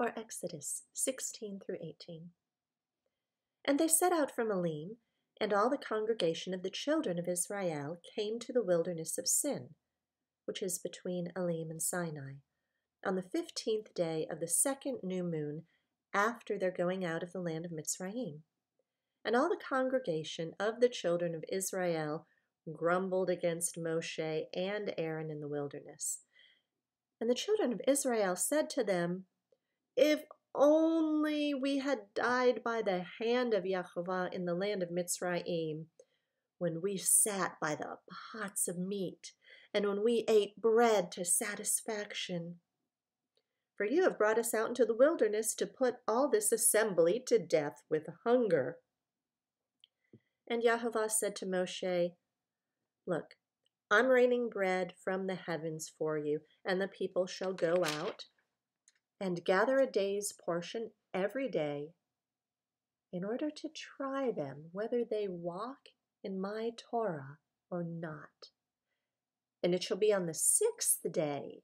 or Exodus 16 through 18. And they set out from Elim, and all the congregation of the children of Israel came to the wilderness of Sin, which is between Elim and Sinai, on the fifteenth day of the second new moon after their going out of the land of Mitzrayim. And all the congregation of the children of Israel grumbled against Moshe and Aaron in the wilderness. And the children of Israel said to them, If only we had died by the hand of Yahovah in the land of Mitzrayim, when we sat by the pots of meat, and when we ate bread to satisfaction. For you have brought us out into the wilderness to put all this assembly to death with hunger. And Yahovah said to Moshe, Look, I'm raining bread from the heavens for you, and the people shall go out and gather a day's portion every day in order to try them whether they walk in my Torah or not. And it shall be on the sixth day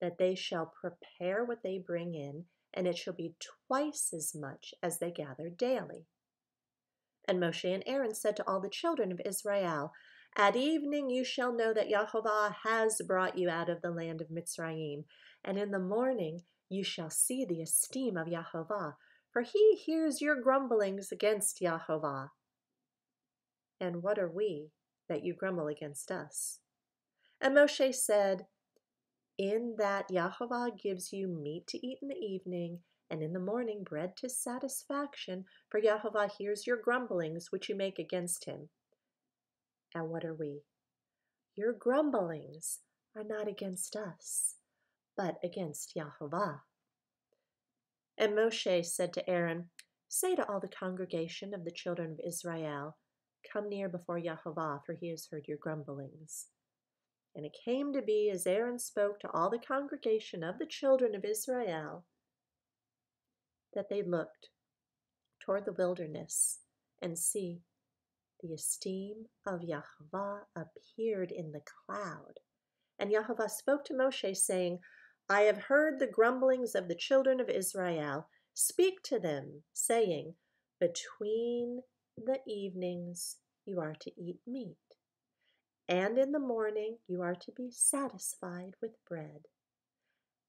that they shall prepare what they bring in, and it shall be twice as much as they gather daily. And Moshe and Aaron said to all the children of Israel, at evening you shall know that Yahovah has brought you out of the land of Mitzrayim, and in the morning you shall see the esteem of Yahovah, for he hears your grumblings against Yahovah. And what are we that you grumble against us? And Moshe said, In that Yahovah gives you meat to eat in the evening, and in the morning bread to satisfaction, for Yahovah hears your grumblings which you make against him. And what are we? Your grumblings are not against us, but against Yahovah. And Moshe said to Aaron, Say to all the congregation of the children of Israel, Come near before Yahovah, for he has heard your grumblings. And it came to be as Aaron spoke to all the congregation of the children of Israel that they looked toward the wilderness, and see, the esteem of Yahweh appeared in the cloud. And Yahweh spoke to Moshe, saying, I have heard the grumblings of the children of Israel. Speak to them, saying, Between the evenings you are to eat meat, and in the morning you are to be satisfied with bread.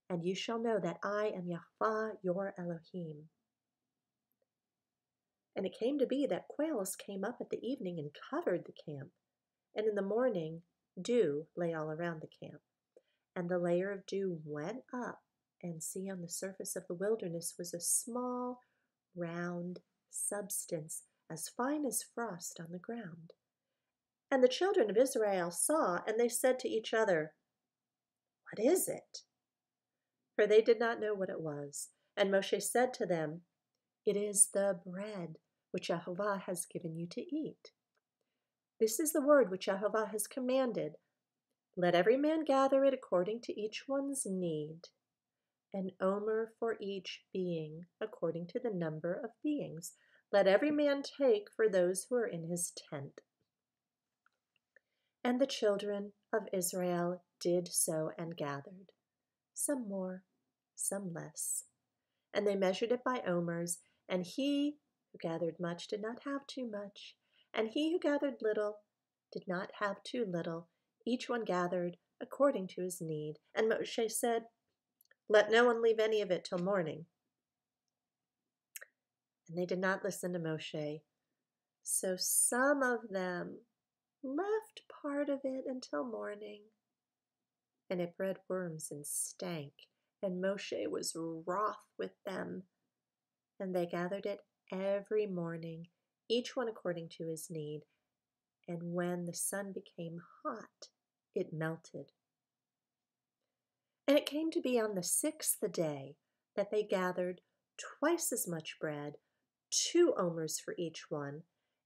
And you shall know that I am Yahweh your Elohim. And it came to be that quails came up at the evening and covered the camp, and in the morning dew lay all around the camp. And the layer of dew went up, and see on the surface of the wilderness was a small, round substance as fine as frost on the ground. And the children of Israel saw, and they said to each other, What is it? For they did not know what it was. And Moshe said to them, It is the bread which Jehovah has given you to eat. This is the word which Jehovah has commanded. Let every man gather it according to each one's need, an omer for each being, according to the number of beings. Let every man take for those who are in his tent. And the children of Israel did so and gathered, some more, some less. And they measured it by omers, and he who gathered much did not have too much, and he who gathered little did not have too little. Each one gathered according to his need. And Moshe said, Let no one leave any of it till morning. And they did not listen to Moshe. So some of them left part of it until morning. And it bred worms and stank, and Moshe was wroth with them. And they gathered it every morning, each one according to his need. And when the sun became hot, it melted. And it came to be on the sixth day that they gathered twice as much bread, two omers for each one.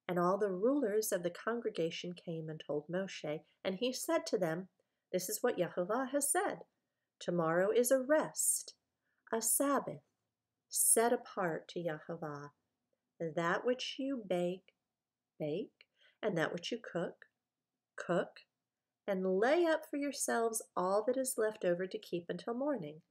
And all the rulers of the congregation came and told Moshe, and he said to them, This is what Yehovah has said. Tomorrow is a rest, a Sabbath, set apart to Yehovah that which you bake, bake, and that which you cook, cook, and lay up for yourselves all that is left over to keep until morning.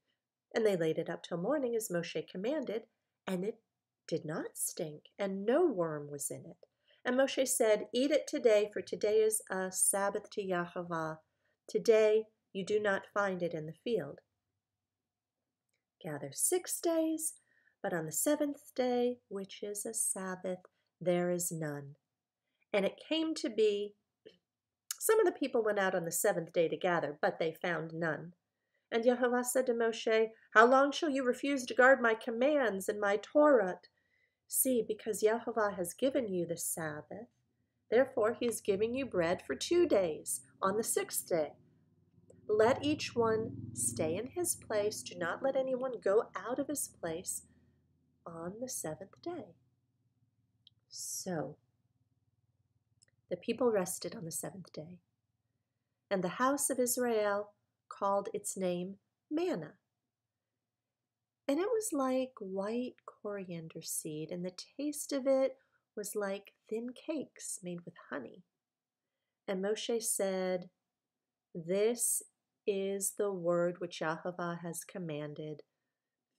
And they laid it up till morning as Moshe commanded, and it did not stink, and no worm was in it. And Moshe said, Eat it today, for today is a Sabbath to Yahovah. Today you do not find it in the field. Gather six days, but on the seventh day, which is a Sabbath, there is none. And it came to be, some of the people went out on the seventh day to gather, but they found none. And Jehovah said to Moshe, How long shall you refuse to guard my commands and my Torah? See, because Jehovah has given you the Sabbath, therefore he is giving you bread for two days on the sixth day. Let each one stay in his place. Do not let anyone go out of his place on the seventh day. So, the people rested on the seventh day, and the house of Israel called its name manna. And it was like white coriander seed, and the taste of it was like thin cakes made with honey. And Moshe said, This is the word which Yahovah has commanded.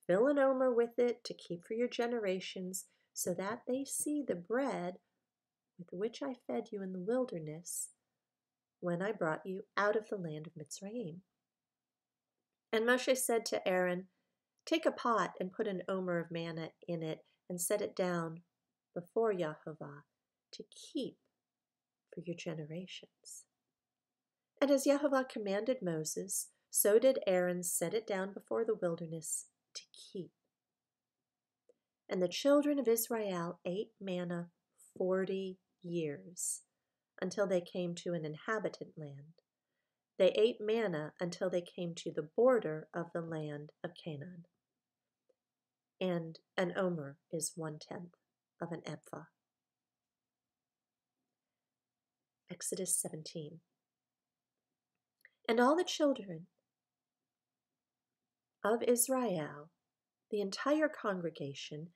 Fill an omer with it to keep for your generations, so that they see the bread with which I fed you in the wilderness when I brought you out of the land of Mitzrayim. And Moshe said to Aaron, Take a pot and put an omer of manna in it and set it down before Yahovah to keep for your generations. And as Yahovah commanded Moses, so did Aaron set it down before the wilderness to keep. And the children of Israel ate manna forty years until they came to an inhabited land. They ate manna until they came to the border of the land of Canaan and an omer is one tenth of an ephah. Exodus 17. And all the children of Israel, the entire congregation,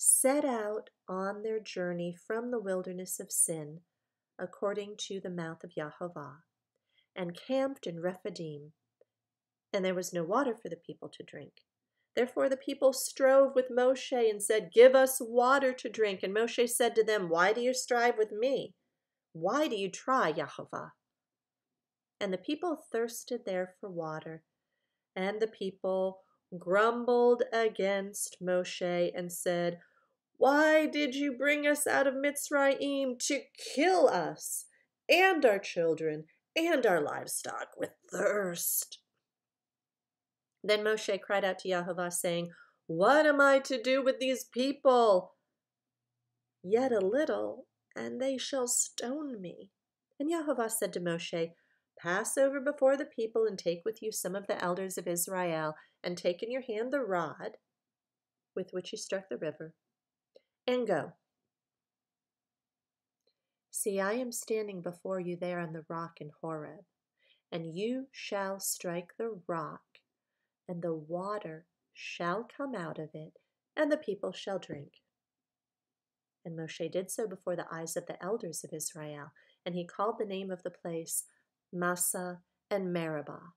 set out on their journey from the wilderness of Sin, according to the mouth of Yahovah, and camped in Rephidim. And there was no water for the people to drink. Therefore the people strove with Moshe and said, Give us water to drink. And Moshe said to them, Why do you strive with me? Why do you try, Yahovah? And the people thirsted there for water. And the people grumbled against Moshe and said, Why did you bring us out of Mitzrayim to kill us and our children and our livestock with thirst? Then Moshe cried out to Yahovah, saying, What am I to do with these people? Yet a little, and they shall stone me. And Yahovah said to Moshe, Pass over before the people and take with you some of the elders of Israel, and take in your hand the rod with which you struck the river, and go. See, I am standing before you there on the rock in Horeb, and you shall strike the rock, and the water shall come out of it, and the people shall drink. And Moshe did so before the eyes of the elders of Israel, and he called the name of the place Massa and Meribah,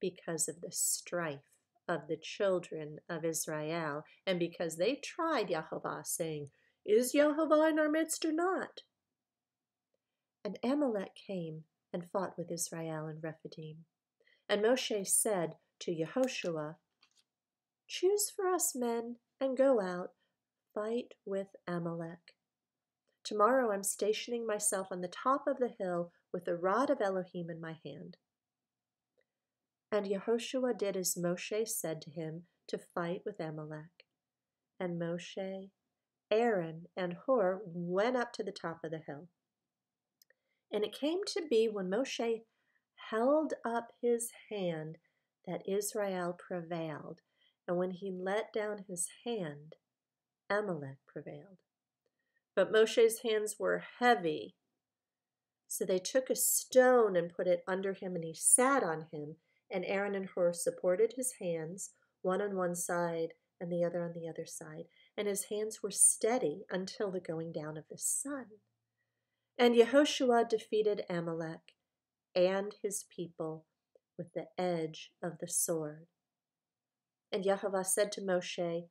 because of the strife of the children of Israel, and because they tried Yahovah, saying, Is Yahovah in our midst or not? And Amalek came and fought with Israel in Rephidim. And Moshe said to Yehoshua, Choose for us men and go out, fight with Amalek. Tomorrow I'm stationing myself on the top of the hill with the rod of Elohim in my hand. And Yehoshua did as Moshe said to him to fight with Amalek. And Moshe, Aaron, and Hur went up to the top of the hill. And it came to be when Moshe held up his hand that Israel prevailed, and when he let down his hand, Amalek prevailed. But Moshe's hands were heavy, so they took a stone and put it under him, and he sat on him, and Aaron and Hur supported his hands, one on one side and the other on the other side, and his hands were steady until the going down of the sun. And Yehoshua defeated Amalek and his people with the edge of the sword. And Yahweh said to Moshe,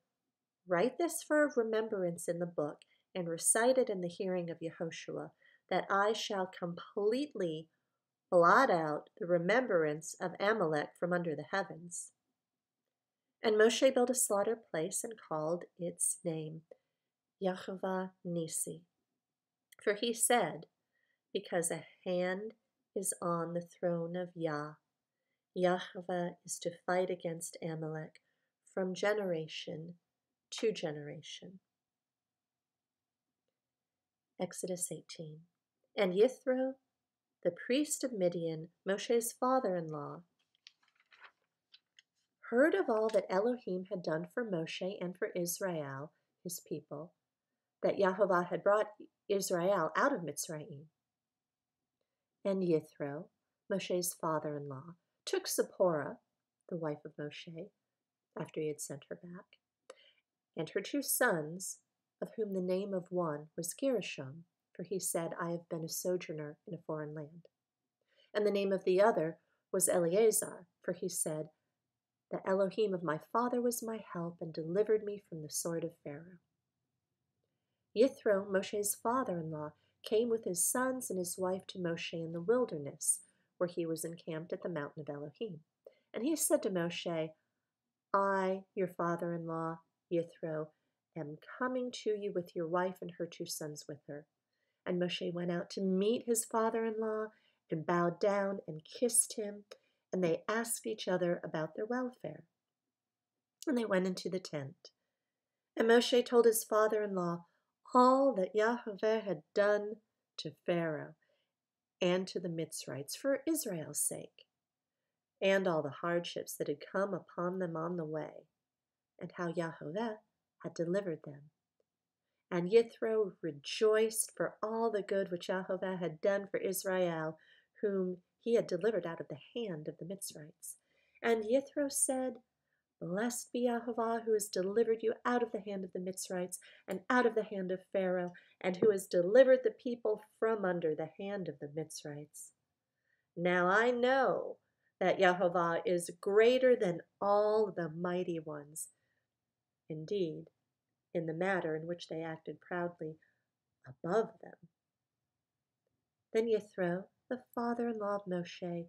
Write this for remembrance in the book and recite it in the hearing of Yehoshua, that I shall completely blot out the remembrance of Amalek from under the heavens. And Moshe built a slaughter place and called its name Yahweh Nissi. For he said, Because a hand is on the throne of Yah, Yahweh is to fight against Amalek from generation to generation. Exodus 18. And Yithro, the priest of Midian, Moshe's father in law, heard of all that Elohim had done for Moshe and for Israel, his people, that Yahovah had brought Israel out of Mitzrayim. And Yithro, Moshe's father in law, took Zipporah, the wife of Moshe, after he had sent her back, and her two sons, of whom the name of one was Gershom, for he said, I have been a sojourner in a foreign land. And the name of the other was Eleazar, for he said, The Elohim of my father was my help and delivered me from the sword of Pharaoh. Yithro, Moshe's father in law, came with his sons and his wife to Moshe in the wilderness, where he was encamped at the mountain of Elohim. And he said to Moshe, I, your father in law, Yithro, am coming to you with your wife and her two sons with her. And Moshe went out to meet his father in law and bowed down and kissed him, and they asked each other about their welfare. And they went into the tent. And Moshe told his father in law all that Yahweh had done to Pharaoh and to the Mitzrites for Israel's sake, and all the hardships that had come upon them on the way, and how Yahweh had delivered them. And Yithro rejoiced for all the good which Yahweh had done for Israel, whom he had delivered out of the hand of the Mitzrites. And Yithro said, Blessed be Yahweh, who has delivered you out of the hand of the Mitzrites and out of the hand of Pharaoh, and who has delivered the people from under the hand of the Mitzrites. Now I know that Yahweh is greater than all the mighty ones. Indeed, in the matter in which they acted proudly above them. Then Yithro, the father in law of Moshe,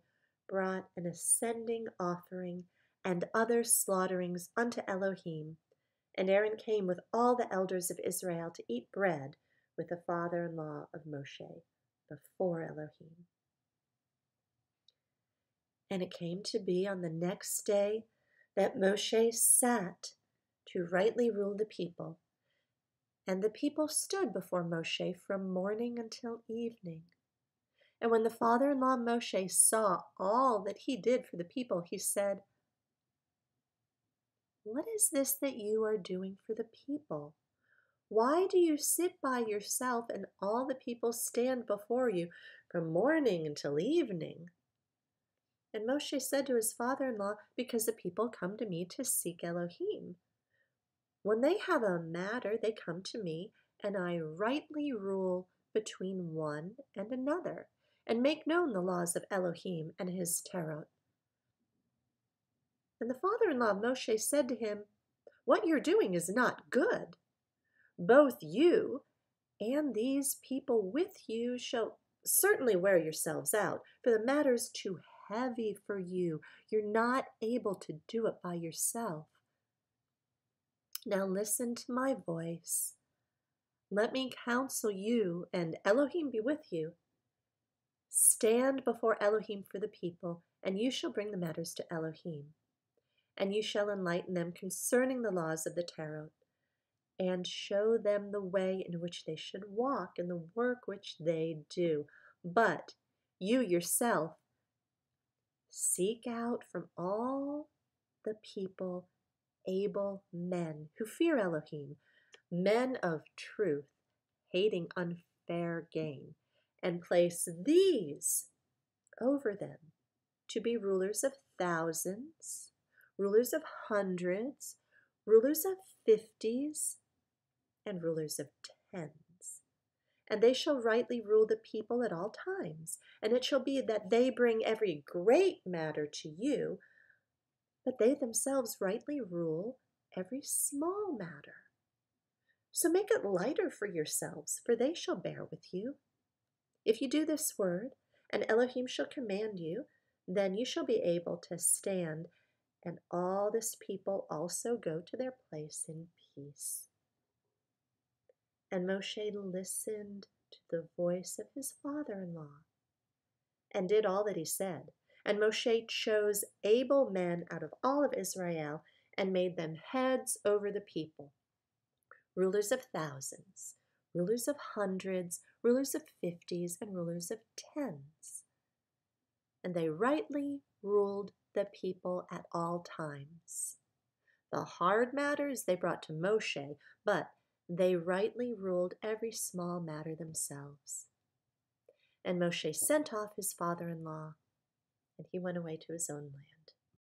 brought an ascending offering and other slaughterings unto Elohim. And Aaron came with all the elders of Israel to eat bread with the father in law of Moshe before Elohim. And it came to be on the next day that Moshe sat to rightly rule the people. And the people stood before Moshe from morning until evening. And when the father in law Moshe saw all that he did for the people, he said, What is this that you are doing for the people? Why do you sit by yourself and all the people stand before you from morning until evening? And Moshe said to his father in law, Because the people come to me to seek Elohim. When they have a matter, they come to me, and I rightly rule between one and another, and make known the laws of Elohim and his torot. And the father in law of Moshe said to him, What you're doing is not good. Both you and these people with you shall certainly wear yourselves out, for the matter's too heavy for you. You're not able to do it by yourself. Now listen to my voice. Let me counsel you, and Elohim be with you. Stand before Elohim for the people, and you shall bring the matters to Elohim. And you shall enlighten them concerning the laws of the torot, and show them the way in which they should walk in the work which they do. But you yourself seek out from all the people able men who fear Elohim, men of truth, hating unfair gain, and place these over them to be rulers of thousands, rulers of hundreds, rulers of fifties, and rulers of tens. And they shall rightly rule the people at all times. And it shall be that they bring every great matter to you, but they themselves rightly rule every small matter. So make it lighter for yourselves, for they shall bear with you. If you do this word, and Elohim shall command you, then you shall be able to stand, and all this people also go to their place in peace. And Moshe listened to the voice of his father in law and did all that he said. And Moshe chose able men out of all of Israel and made them heads over the people, rulers of thousands, rulers of hundreds, rulers of fifties, and rulers of tens. And they rightly ruled the people at all times. The hard matters they brought to Moshe, but they rightly ruled every small matter themselves. And Moshe sent off his father in law, and he went away to his own land.